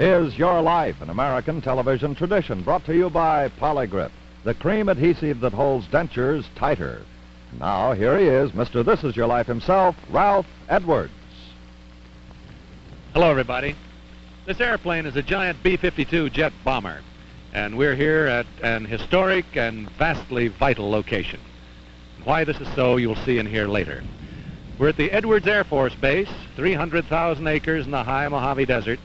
Is Your Life, an American television tradition brought to you by Polygrip, the cream adhesive that holds dentures tighter. Now, here he is, Mr. This Is Your Life himself, Ralph Edwards. Hello, everybody. This airplane is a giant B-52 jet bomber, and we're here at an historic and vastly vital location. Why this is so, you'll see and hear later. We're at the Edwards Air Force Base, 300,000 acres in the high Mojave Desert,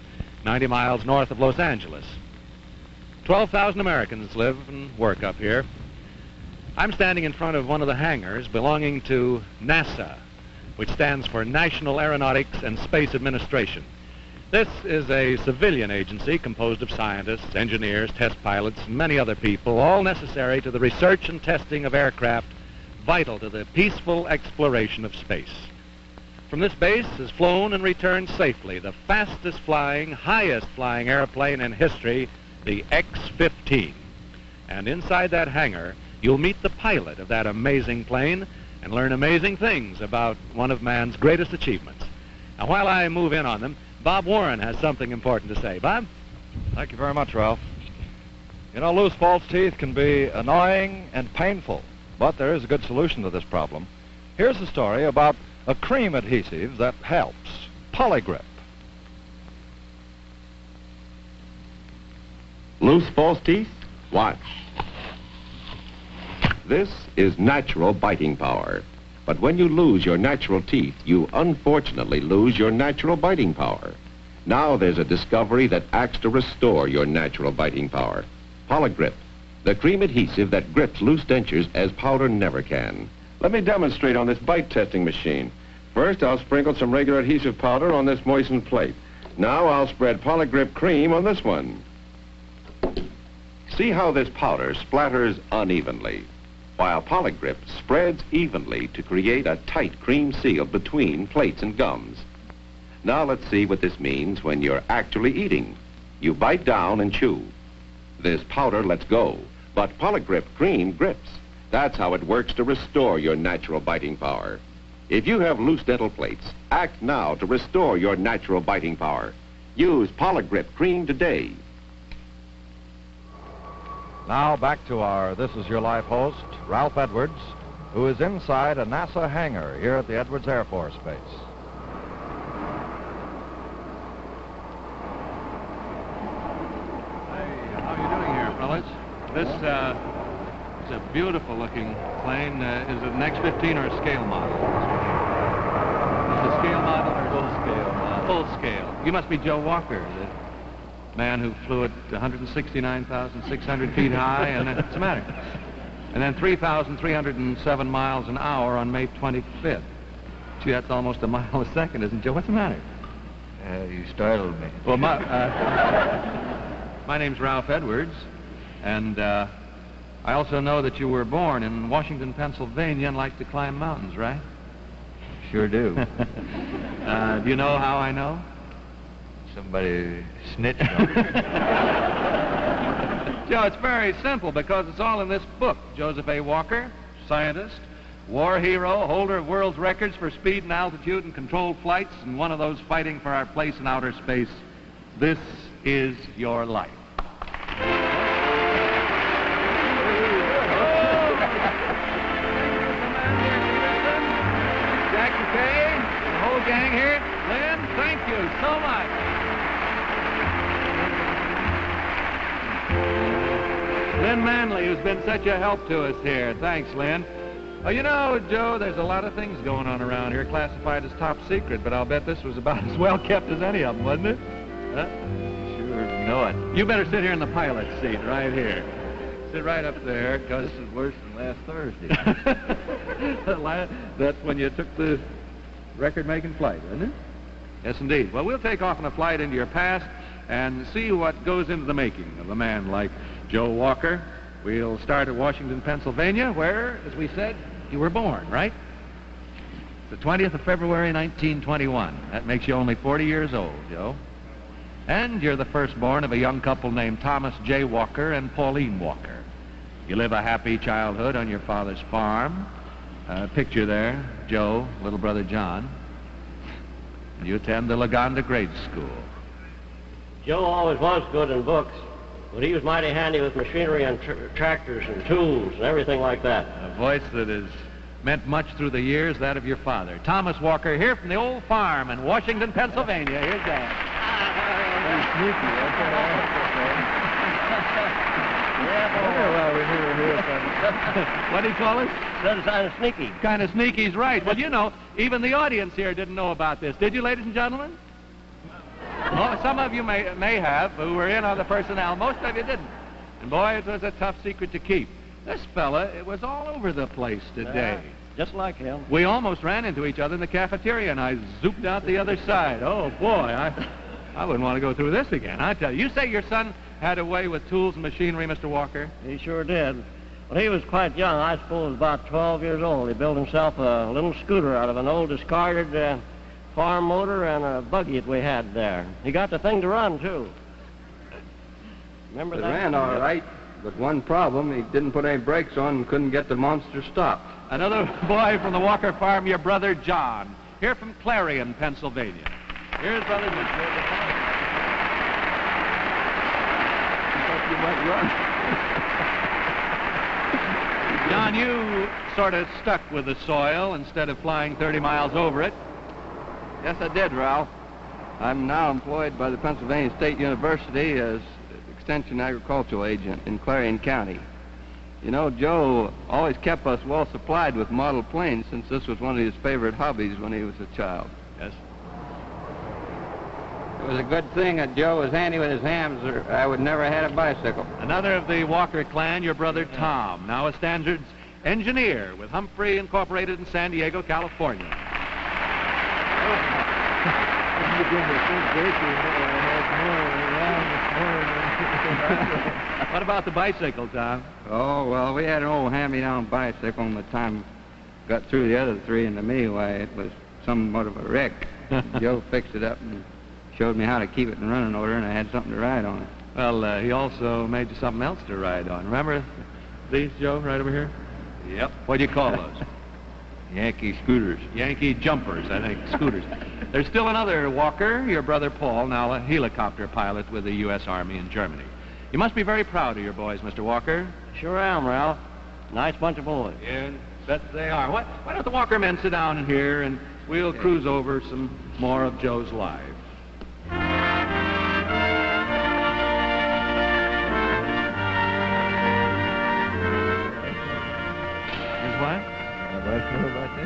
90 miles north of Los Angeles. 12,000 Americans live and work up here. I'm standing in front of one of the hangars belonging to NASA, which stands for National Aeronautics and Space Administration. This is a civilian agency composed of scientists, engineers, test pilots, and many other people, all necessary to the research and testing of aircraft vital to the peaceful exploration of space. From this base has flown and returned safely the fastest flying, highest flying airplane in history, the X-15. And inside that hangar, you'll meet the pilot of that amazing plane and learn amazing things about one of man's greatest achievements. Now, while I move in on them, Bob Warren has something important to say. Bob? Thank you very much, Ralph. You know, loose false teeth can be annoying and painful, but there is a good solution to this problem. Here's a story about a cream adhesive that helps. Polygrip. Loose false teeth? Watch. This is natural biting power. But when you lose your natural teeth, you unfortunately lose your natural biting power. Now there's a discovery that acts to restore your natural biting power. Polygrip, the cream adhesive that grips loose dentures as powder never can. Let me demonstrate on this bite testing machine. First, I'll sprinkle some regular adhesive powder on this moistened plate. Now I'll spread Polygrip cream on this one. See how this powder splatters unevenly, while Polygrip spreads evenly to create a tight cream seal between plates and gums. Now let's see what this means when you're actually eating. You bite down and chew. This powder lets go, but Polygrip cream grips. That's how it works to restore your natural biting power. If you have loose dental plates, act now to restore your natural biting power. Use Polygrip cream today. Now back to our This Is Your Life host, Ralph Edwards, who is inside a NASA hangar here at the Edwards Air Force Base. Hey, how are you doing here, fellas? This, uh, is a beautiful looking plane. Uh, is it an X-15 or a scale model? Is it a scale model or full scale model? Full scale. You must be Joe Walker, the man who flew at 169,600 feet high, and what's the matter? And then 3,307 miles an hour on May 25th. Gee, that's almost a mile a second, isn't it, Joe? What's the matter? Uh, you startled me. Well, my, uh, my name's Ralph Edwards, and uh, I also know that you were born in Washington, Pennsylvania, and like to climb mountains, right? Sure do. uh, do you know how I know? Somebody snitched on me. Joe, it's very simple because it's all in this book. Joseph A. Walker, scientist, war hero, holder of world's records for speed and altitude and controlled flights, and one of those fighting for our place in outer space. This is your life. Been such a help to us here. Thanks, Lynn. Oh, you know, Joe, there's a lot of things going on around here classified as top secret, but I'll bet this was about as well kept as any of them, wasn't it? Huh? Sure know it. You better sit here in the pilot's seat right here. Sit right up there, because This is worse than last Thursday. That's when you took the record-making flight, isn't it? Yes, indeed. Well, we'll take off on a flight into your past and see what goes into the making of a man like Joe Walker. We'll start at Washington, Pennsylvania, where, as we said, you were born, right? The 20th of February, 1921. That makes you only 40 years old, Joe. And you're the firstborn of a young couple named Thomas J. Walker and Pauline Walker. You live a happy childhood on your father's farm. Uh, picture there, Joe, little brother John. You attend the Lagonda Grade School. Joe always was good in books, but he was mighty handy with machinery and tr- tractors and tools and everything like that. A voice that has meant much through the years, that of your father. Thomas Walker, here from the old farm in Washington, Pennsylvania. Here's Dad. what do you call it? Said it's kind of sneaky. Kind of sneaky's right. Well, you know, even the audience here didn't know about this. Did you, ladies and gentlemen? Oh, some of you may, may have who were in on the personnel. Most of you didn't. And boy, it was a tough secret to keep. This fella, it was all over the place today. Just like him. We almost ran into each other in the cafeteria, and I zooped out the other side. Oh, boy, I, I wouldn't want to go through this again. I tell you. You say your son had a way with tools and machinery, Mr. Walker? He sure did. When he was quite young, I suppose about 12 years old, he built himself a little scooter out of an old discarded uh, farm motor and a buggy that we had there. He got the thing to run, too. Remember It that? ran all right, but one problem, he didn't put any brakes on and couldn't get the monster stopped. Another boy from the Walker farm, your brother John, here from Clarion, Pennsylvania. Here's brother John. John, you sort of stuck with the soil instead of flying 30 miles over it. Yes, I did, Ralph. I'm now employed by the Pennsylvania State University as Extension Agricultural Agent in Clarion County. You know, Joe always kept us well supplied with model planes since this was one of his favorite hobbies when he was a child. Yes. It was a good thing that Joe was handy with his hands, or I would never have had a bicycle. Another of the Walker clan, your brother Tom, now a standards engineer with Humphrey Incorporated in San Diego, California. What about the bicycle, Tom? Oh, well, we had an old hand-me-down bicycle, and the time got through the other three, and to me, why, it was somewhat of a wreck. Joe fixed it up and showed me how to keep it in running order, and I had something to ride on it. Well, uh, he also made you something else to ride on. Remember these, Joe, right over here? Yep. What do you call those? Yankee scooters. Yankee jumpers, I think, scooters. There's still another Walker, your brother Paul, now a helicopter pilot with the U.S. Army in Germany. You must be very proud of your boys, Mr. Walker. Sure am, Ralph. Nice bunch of boys. Yeah, bet they are. Why, why don't the Walker men sit down in here and we'll cruise over some more of Joe's life.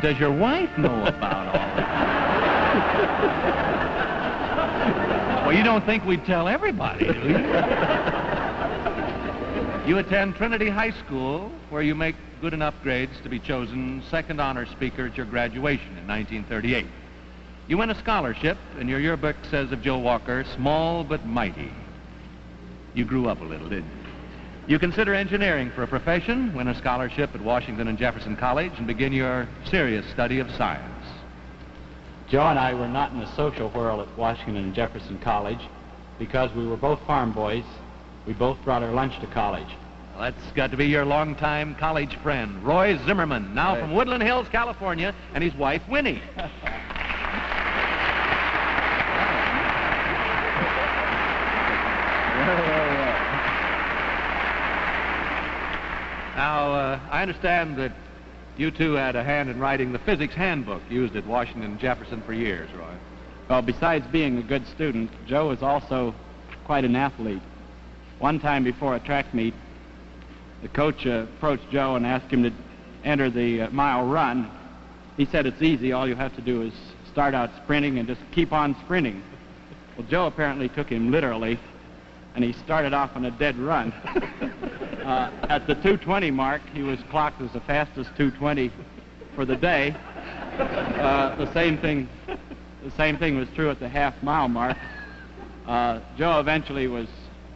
Does your wife know about all that? well, you don't think we'd tell everybody, do you? You attend Trinity High School, where you make good enough grades to be chosen second honor speaker at your graduation in 1938. You win a scholarship, and your yearbook says of Joe Walker, small but mighty. You grew up a little, didn't you? You consider engineering for a profession, win a scholarship at Washington and Jefferson College, and begin your serious study of science. Joe and I were not in the social whirl at Washington and Jefferson College because we were both farm boys. We both brought our lunch to college. Well, that's got to be your longtime college friend, Roy Zimmerman, now from Woodland Hills, California, and his wife, Winnie. Now, uh, I understand that you two had a hand in writing the physics handbook used at Washington Jefferson for years, Roy. Well, besides being a good student, Joe was also quite an athlete. One time before a track meet, the coach uh, approached Joe and asked him to enter the uh, mile run. He said it's easy. All you have to do is start out sprinting and just keep on sprinting. Well, Joe apparently took him literally, and he started off on a dead run. uh, at the 220 mark, he was clocked as the fastest 220 for the day. Uh, the same thing, the same thing was true at the half mile mark. Uh, Joe eventually was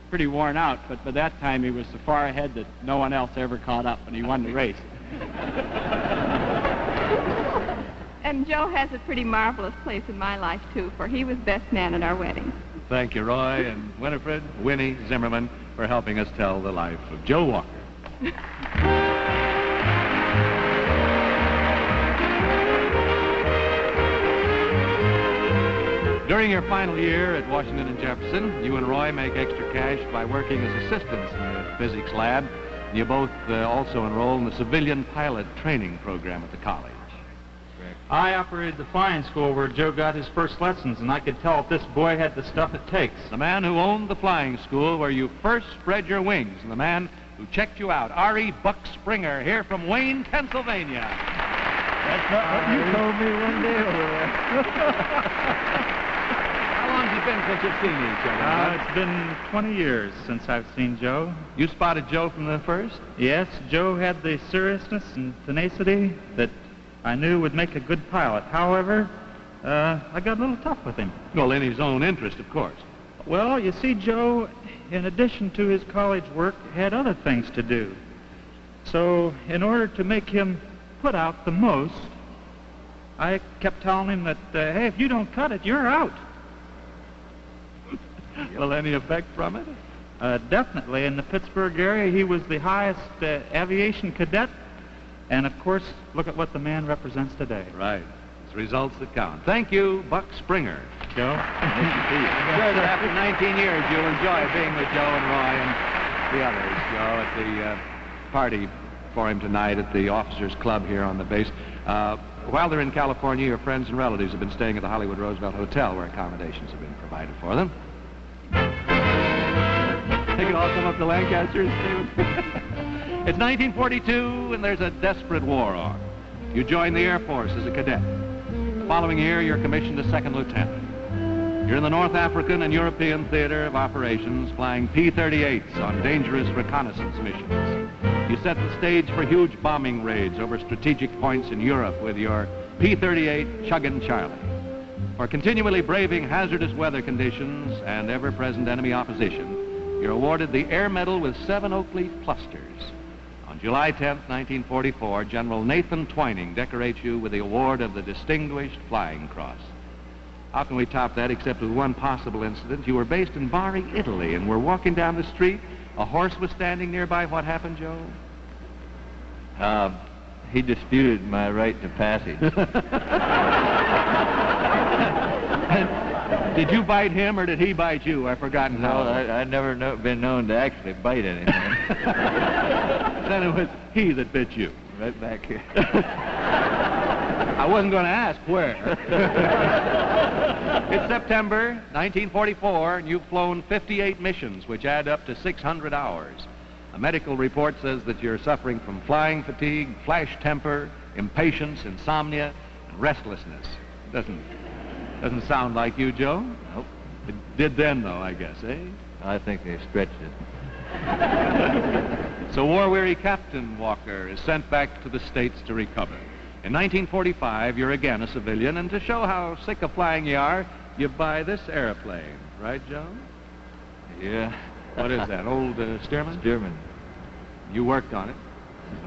pretty worn out, but by that time he was so far ahead that no one else ever caught up, and he won the race. And Joe has a pretty marvelous place in my life, too, for he was best man at our wedding. Thank you, Roy and Winifred, Winnie Zimmerman, for helping us tell the life of Joe Walker. During your final year at Washington and Jefferson, you and Roy make extra cash by working as assistants in the physics lab. You both uh, also enroll in the civilian pilot training program at the college. I operated the flying school where Joe got his first lessons, and I could tell if this boy had the stuff it takes. The man who owned the flying school where you first spread your wings, and the man who checked you out, R.E. Buck Springer, here from Wayne, Pennsylvania. That's not what you told me one day over there. How long has it been since you've seen each other? Uh, it's been 20 years since I've seen Joe. You spotted Joe from the first? Yes, Joe had the seriousness and tenacity that I knew would make a good pilot. However, uh, I got a little tough with him. Well, in his own interest, of course. Well, you see, Joe, in addition to his college work, had other things to do. So, in order to make him put out the most, I kept telling him that, uh, hey, if you don't cut it, you're out. Well, any effect from it? Uh, definitely. In the Pittsburgh area, he was the highest uh, aviation cadet. And of course, look at what the man represents today. Right. It's results that count. Thank you, Buck Springer. Joe? I'm sure that after 19 years, you'll enjoy being with Joe and Roy and the others, Joe, at the uh, party for him tonight at the Officers Club here on the base. Uh, while they're in California, your friends and relatives have been staying at the Hollywood Roosevelt Hotel where accommodations have been provided for them. They can all come up to Lancaster and stay with It's 1942, and there's a desperate war on. You join the Air Force as a cadet. The following year, you're commissioned as second lieutenant. You're in the North African and European theater of operations, flying P-38s on dangerous reconnaissance missions. You set the stage for huge bombing raids over strategic points in Europe with your P-38 Chuggin Charlie. For continually braving hazardous weather conditions and ever-present enemy opposition, you're awarded the Air Medal with seven oak leaf clusters. July 10, 1944, General Nathan Twining decorates you with the award of the Distinguished Flying Cross. How can we top that except with one possible incident? You were based in Bari, Italy, and were walking down the street. A horse was standing nearby. What happened, Joe? Uh, he disputed my right to passage. Did you bite him or did he bite you? I've forgotten how. no, I, I've never know, been known to actually bite anything. then it was he that bit you. right back here. I wasn't going to ask where. it's September 1944, and you've flown 58 missions, which add up to 600 hours. A medical report says that you're suffering from flying fatigue, flash temper, impatience, insomnia, and restlessness. Doesn't doesn't sound like you, Joe. Nope. It did then, though, I guess, eh? I think they stretched it. So war-weary Captain Walker is sent back to the States to recover. In 1945, you're again a civilian, and to show how sick of flying you are, you buy this airplane. Right, Joe? Yeah. What is that, old uh, Stearman? German. You worked on it.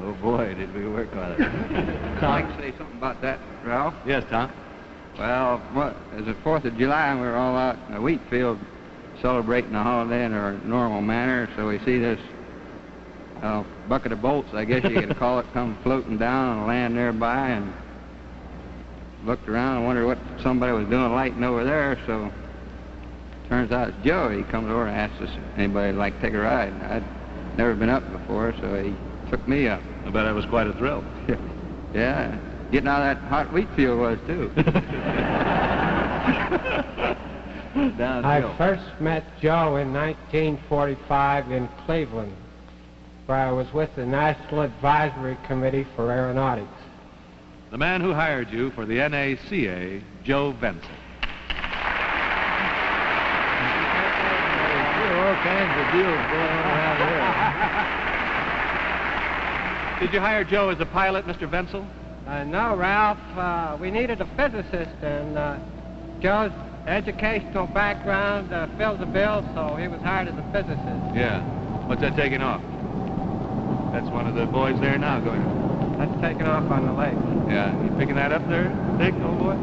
Oh boy, did we work on it. I'd like to say something about that, Ralph. Yes, Tom. Well, what, as the 4th of July, and we were all out in a wheat field celebrating the holiday in our normal manner, so we see this uh, bucket of bolts, I guess you could call it, come floating down and land nearby, and looked around and wondered what somebody was doing lighting over there, so turns out it's Joe. He comes over and asks us if anybody would like to take a ride. I'd never been up before, so he took me up. I bet that was quite a thrill. Yeah, getting out of that hot wheat field was, too. I first met Joe in 1945 in Cleveland, where I was with the National Advisory Committee for Aeronautics. The man who hired you for the NACA, Joe Vensel. all kinds of deals going on around here. Did you hire Joe as a pilot, Mr. Vensel? Uh, no, Ralph, uh, we needed a physicist, and uh, Joe's educational background uh, filled the bill, so he was hired as a physicist. Yeah. What's that taking off? That's one of the boys there now going. That's taken off on the lake. Yeah. You picking that up there, Dick, old boy?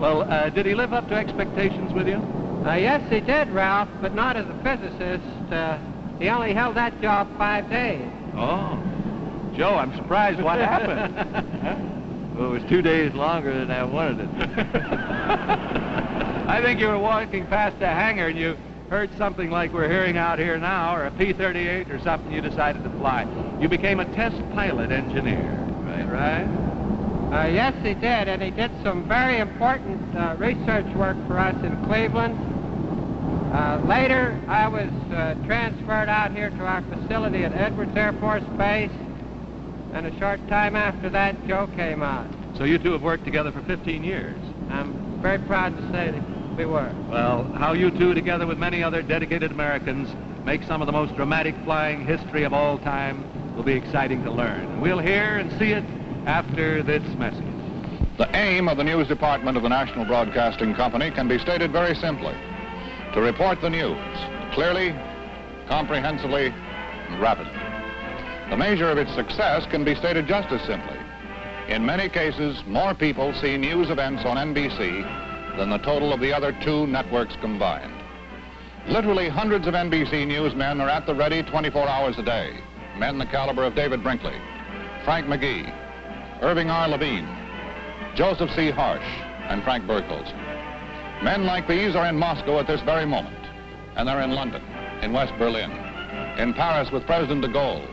Well, uh, did he live up to expectations with you? Uh, yes, he did, Ralph, but not as a physicist. Uh, he only held that job five days. Oh. Joe, I'm surprised. What happened? Well, it was two days longer than I wanted it. I think you were walking past a hangar and you heard something like we're hearing out here now, or a P-38 or something, you decided to fly. You became a test pilot engineer, right? Right? Uh, yes, he did, and he did some very important uh, research work for us in Cleveland. Uh, later, I was uh, transferred out here to our facility at Edwards Air Force Base, and a short time after that, Joe came out. So you two have worked together for 15 years. I'm very proud to say that we were. Well, how you two, together with many other dedicated Americans, make some of the most dramatic flying history of all time will be exciting to learn. We'll hear and see it after this message. The aim of the news department of the National Broadcasting Company can be stated very simply. To report the news clearly, comprehensively, and rapidly. The measure of its success can be stated just as simply. In many cases, more people see news events on NBC than the total of the other two networks combined. Literally hundreds of NBC newsmen are at the ready 24 hours a day. Men the caliber of David Brinkley, Frank McGee, Irving R. Levine, Joseph C. Harsch, and Frank Bourgholtzer. Men like these are in Moscow at this very moment, and they're in London, in West Berlin, in Paris with President de Gaulle,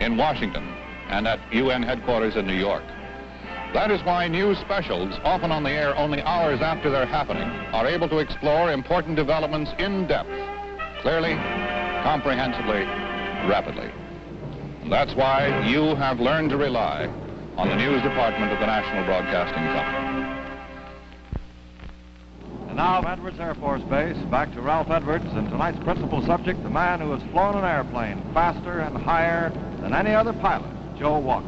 in Washington, and at UN headquarters in New York. That is why news specials, often on the air only hours after they're happening, are able to explore important developments in depth, clearly, comprehensively, rapidly. That's why you have learned to rely on the news department of the National Broadcasting Company. And now, Edwards Air Force Base, back to Ralph Edwards and tonight's principal subject, the man who has flown an airplane faster and higher than any other pilot, Joe Walker.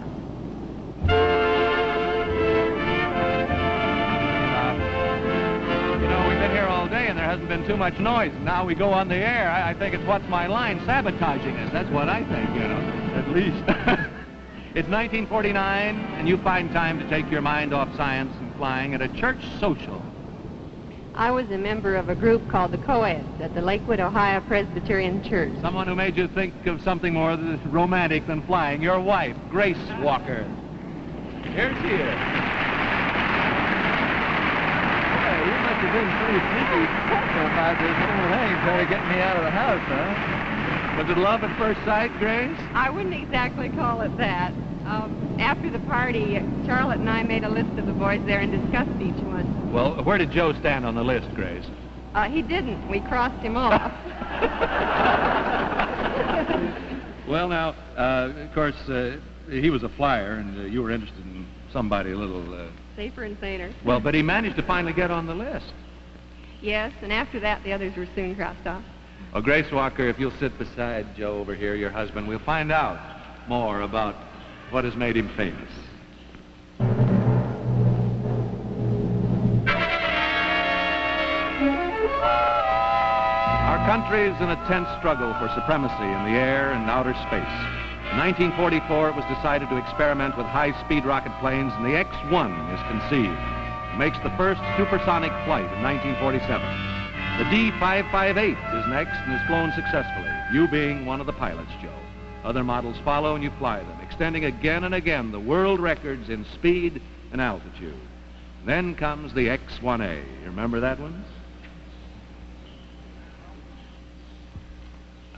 You know, we've been here all day and there hasn't been too much noise. Now we go on the air. I, I think it's what's my line sabotaging us. That's what I think, you know, at least. it's 1949 and you find time to take your mind off science and flying at a church social. I was a member of a group called the Coeds at the Lakewood, Ohio Presbyterian Church. Someone who made you think of something more romantic than flying. Your wife, Grace Walker. Here she is. you must have been pretty sneaky about this whole thing, trying to get me out of the house, huh? Was it love at first sight, Grace? I wouldn't exactly call it that. Um, after the party, Charlotte and I made a list of the boys there and discussed each one. Well, where did Joe stand on the list, Grace? Uh, he didn't. We crossed him off. well, now, uh, of course, uh, he was a flyer, and uh, you were interested in somebody a little... uh, Safer and saner. Well, but he managed to finally get on the list. Yes, and after that, the others were soon crossed off. Well, Grace Walker, if you'll sit beside Joe over here, your husband, we'll find out more about what has made him famous. Our country is in a tense struggle for supremacy in the air and outer space. In 1944, it was decided to experiment with high-speed rocket planes, and the X-1 is conceived. It makes the first supersonic flight in 1947. The D-558 is next and is flown successfully, you being one of the pilots, Joe. Other models follow and you fly them, extending again and again the world records in speed and altitude. Then comes the X-1A. You remember that one?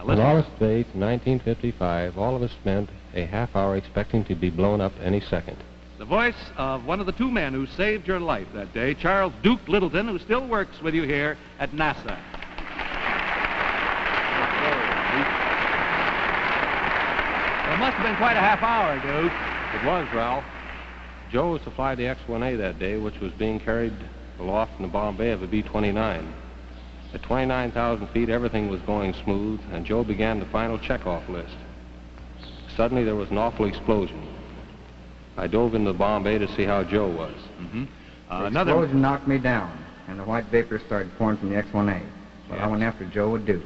Listen. August 8, 1955, all of us spent a half hour expecting to be blown up any second. The voice of one of the two men who saved your life that day, Charles Duke Littleton, who still works with you here at NASA. It must have been quite a half hour, Duke. It was, Ralph. Joe was to fly the X-1A that day, which was being carried aloft in the bomb bay of a B-29. At 29,000 feet, everything was going smooth, and Joe began the final checkoff list. Suddenly, there was an awful explosion. I dove into the bomb bay to see how Joe was. Mm-hmm. the another- explosion knocked me down, and the white vapor started pouring from the X-1A. But I went after Joe with Duke.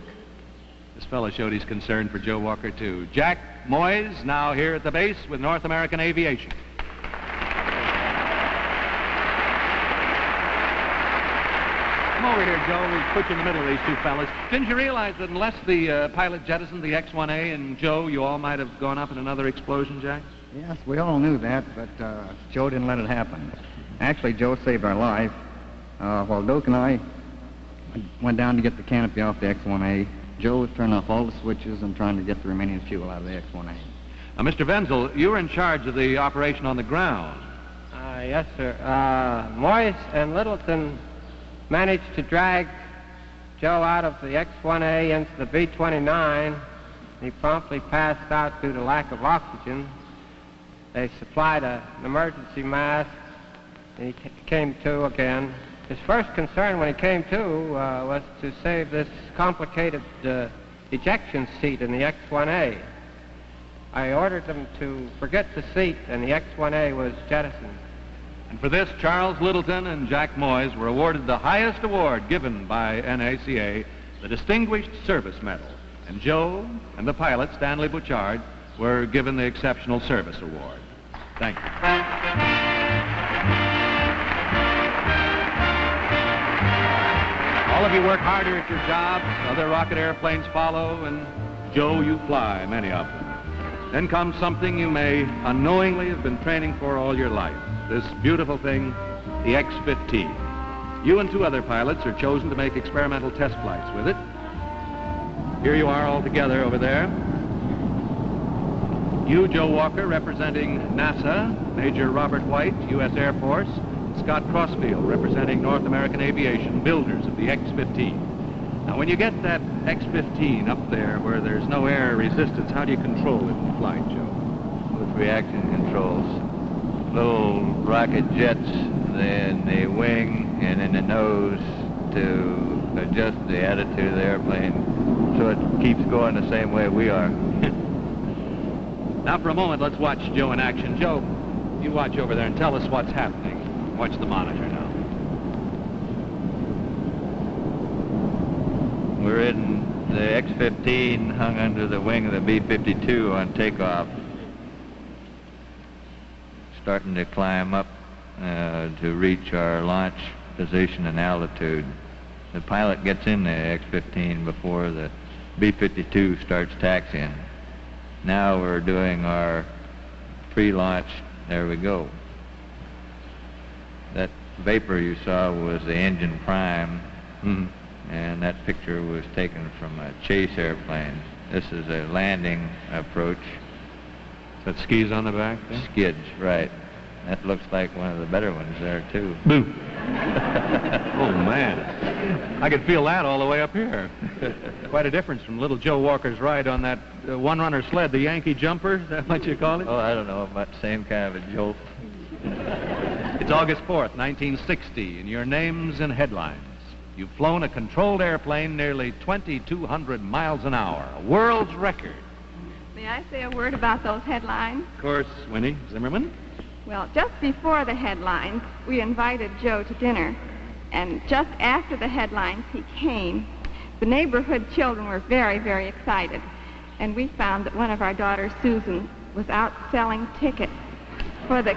This fellow showed his concern for Joe Walker, too. Jack Moise, now here at the base with North American Aviation. Come over here, Joe. We'll put you in the middle of these two fellas. Didn't you realize that unless the uh, pilot jettisoned the X-1A and Joe, you all might have gone up in another explosion, Jack? Yes, we all knew that, but uh, Joe didn't let it happen. Actually, Joe saved our life. Uh, while Duke and I I went down to get the canopy off the X-1A. Joe was turning off all the switches and trying to get the remaining fuel out of the X-1A. Now, Mr. Vensel, you were in charge of the operation on the ground. Uh, yes, sir. Uh, Morris and Littleton managed to drag Joe out of the X-1A into the B-29. He promptly passed out due to lack of oxygen. They supplied a, an emergency mask. and He c- came to again. His first concern when he came to uh, was to save this complicated uh, ejection seat in the X-1A. I ordered them to forget the seat, and the X-1A was jettisoned. And for this, Charles Littleton and Jack Moise were awarded the highest award given by NACA, the Distinguished Service Medal. And Joe and the pilot, Stanley Butchart, were given the Exceptional Service Award. Thank you. All of you work harder at your jobs, other rocket airplanes follow, and Joe, you fly, many of them. Then comes something you may unknowingly have been training for all your life. This beautiful thing, the X-15. You and two other pilots are chosen to make experimental test flights with it. Here you are all together over there. You, Joe Walker, representing NASA, Major Robert White, U.S. Air Force, Scott Crossfield, representing North American Aviation, builders of the X-15. Now, when you get that X-15 up there where there's no air resistance, how do you control it in flight, Joe? With reaction controls. Little rocket jets in the wing and in the nose to adjust the attitude of the airplane so it keeps going the same way we are. Now, for a moment, let's watch Joe in action. Joe, you watch over there and tell us what's happening. Watch the monitor now. We're in the X-15 hung under the wing of the B-52 on takeoff. Starting to climb up uh, to reach our launch position and altitude. The pilot gets in the X-15 before the B-52 starts taxiing. Now we're doing our pre-launch. There we go. Vapor you saw was the engine prime, and that picture was taken from a chase airplane. This is a landing approach. That skis on the back there? Skids, right. That looks like one of the better ones there, too. Boo. oh, man. I could feel that all the way up here. Quite a difference from little Joe Walker's ride on that uh, one-runner sled, the Yankee Jumper. Is that what you call it? Oh, I don't know about the same kind of a jolt. It's August 4th, 1960, and your name's in headlines. You've flown a controlled airplane nearly 2,200 miles an hour, a world's record. May I say a word about those headlines? Of course, Winnie Zimmerman. Well, just before the headlines, we invited Joe to dinner. And just after the headlines, he came. The neighborhood children were very, very excited. And we found that one of our daughters, Susan, was out selling tickets for the.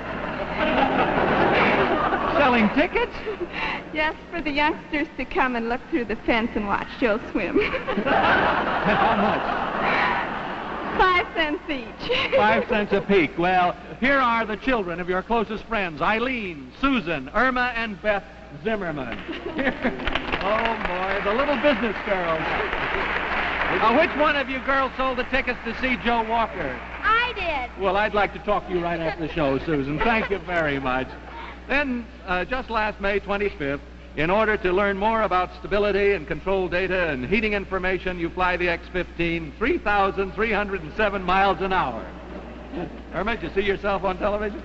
Selling tickets? yes, for the youngsters to come and look through the fence and watch Joe swim. How much? Five cents each. Five cents a peek. Well, here are the children of your closest friends Eileen, Susan, Irma, and Beth Zimmerman. oh, boy, the little business girls. Now, which one of you girls sold the tickets to see Joe Walker? I did. Well, I'd like to talk to you right after the show, Susan. Thank you very much. Then, uh, just last May 25th, in order to learn more about stability and control data and heating information, you fly the X-15 3,307 miles an hour. Did you see yourself on television?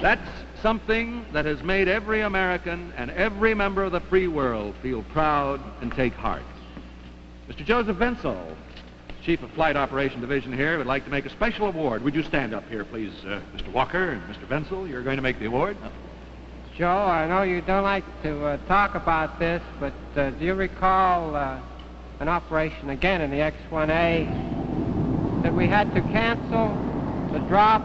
That's something that has made every American and every member of the free world feel proud and take heart. Mr. Joseph Vensel, Chief of Flight Operation Division here, would like to make a special award. Would you stand up here, please, uh, Mr. Walker and Mr. Vensel? You're going to make the award. Joe, I know you don't like to uh, talk about this, but uh, do you recall uh, an operation again in the X-1A that we had to cancel the drop?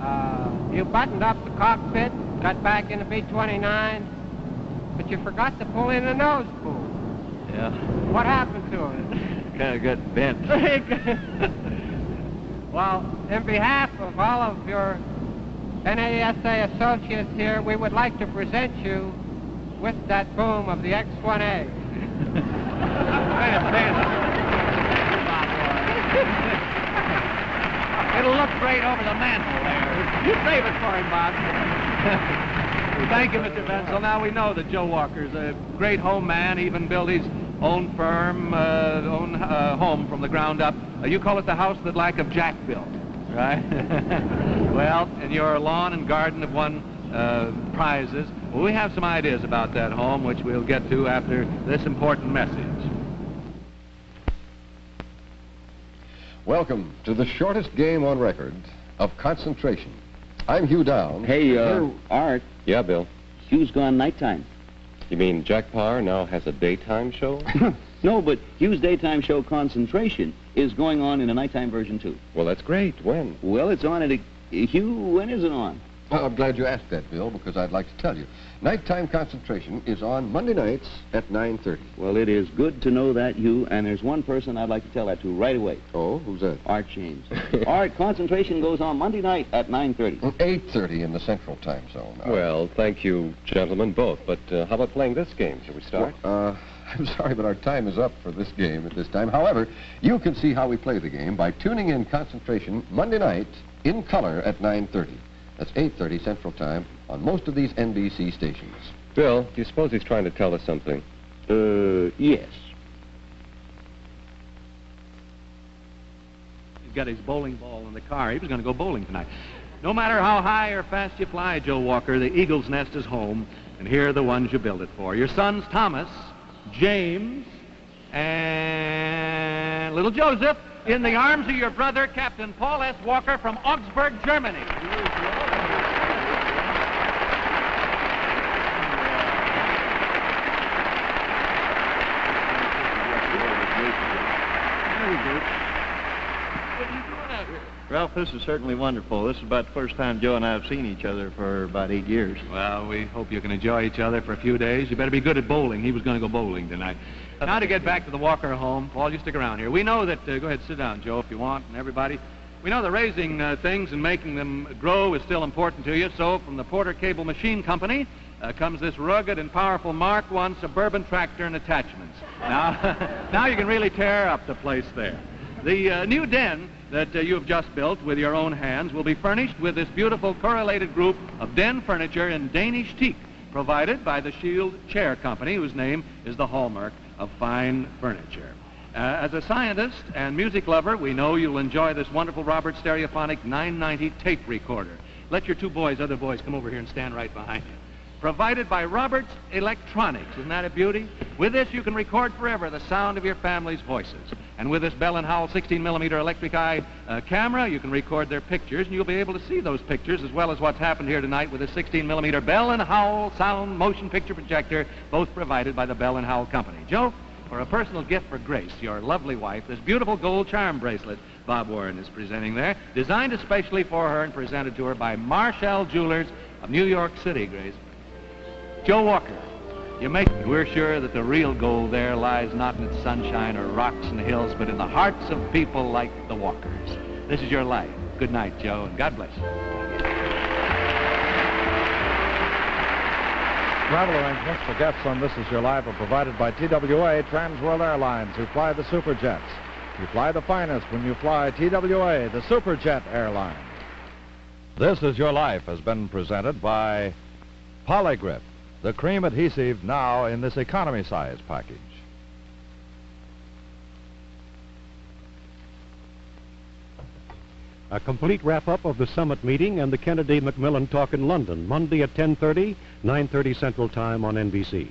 Uh, you buttoned up the cockpit, got back in the B-29, but you forgot to pull in the nose spool. Yeah, What happened to it? kind of got bent. well, in behalf of all of your NASA associates here, we would like to present you with that boom of the X-1A. It'll look great over the mantle there. You save it for him, Bob. Thank you, Mr. Vensel. Now we know that Joe Walker's a great home man. Even built his own firm, uh, own uh, home from the ground up. Uh, you call it the house that lack of Jack built, right? well, and your lawn and garden have won uh, prizes. Well, we have some ideas about that home, which we'll get to after this important message. Welcome to the shortest game on record of concentration. I'm Hugh Downs. Hey, uh, Art. Yeah, Bill. Hugh's gone nighttime. You mean Jack Paar now has a daytime show? No, but Hugh's daytime show Concentration is going on in a nighttime version, too. well, that's great. When? Well, it's on at a... Hugh, when is it on? Well, I'm glad you asked that, Bill, because I'd like to tell you. Nighttime concentration is on Monday nights at 9.30. Well, it is good to know that, you, and there's one person I'd like to tell that to right away. Oh, who's that? Art James. Art, Concentration goes on Monday night at 9.30. 8.30 in the Central Time Zone. Uh, Well, thank you, gentlemen, both. But uh, how about playing this game? Shall we start? Uh, I'm sorry, but our time is up for this game at this time. However, you can see how we play the game by tuning in Concentration Monday night in color at 9.30. That's 8.30 Central Time on most of these NBC stations. Bill, do you suppose he's trying to tell us something? Uh, yes. He's got his bowling ball in the car. He was going to go bowling tonight. No matter how high or fast you fly, Joe Walker, the Eagle's Nest is home, and here are the ones you build it for. Your sons, Thomas, James, and little Joseph, in the arms of your brother, Captain Paul S. Walker from Augsburg, Germany. Ralph, this is certainly wonderful. This is about the first time Joe and I have seen each other for about eight years. Well, we hope you can enjoy each other for a few days. You better be good at bowling. He was going to go bowling tonight. Now to get back to the Walker home, Paul, you stick around here. We know that. Uh, go ahead, sit down, Joe, if you want, and everybody. We know that raising uh, things and making them grow is still important to you. So, from the Porter Cable Machine Company uh, comes this rugged and powerful Mark I suburban tractor and attachments. Now, now you can really tear up the place there. The uh, new den that uh, you have just built with your own hands will be furnished with this beautiful correlated group of den furniture in Danish teak, provided by the Shield Chair Company, whose name is the hallmark of fine furniture. Uh, as a scientist and music lover, we know you'll enjoy this wonderful Robert Stereophonic 990 tape recorder. Let your two boys, other boys, come over here and stand right behind you. Provided by Roberts Electronics. Isn't that a beauty? With this, you can record forever the sound of your family's voices. And with this Bell & Howell 16-millimeter electric eye uh, camera, you can record their pictures, and you'll be able to see those pictures as well as what's happened here tonight with a 16-millimeter Bell & Howell sound motion picture projector, both provided by the Bell & Howell Company. Joe, for a personal gift for Grace, your lovely wife, this beautiful gold charm bracelet Bob Warren is presenting there, designed especially for her and presented to her by Marshall Jewelers of New York City, Grace. Joe Walker, you make we're sure that the real gold there lies not in its sunshine or rocks and hills, but in the hearts of people like the Walkers. This is your life. Good night, Joe, and God bless you. Travel arrangements for guests on This Is Your Life are provided by TWA Transworld Airlines, who fly the Superjets. You fly the finest when you fly TWA, the Superjet airline. This Is Your Life has been presented by Polygrip, the cream adhesive now in this economy size package. A complete wrap-up of the summit meeting and the Kennedy-Macmillan talk in London, Monday at 10.30, 9.30 Central Time on NBC.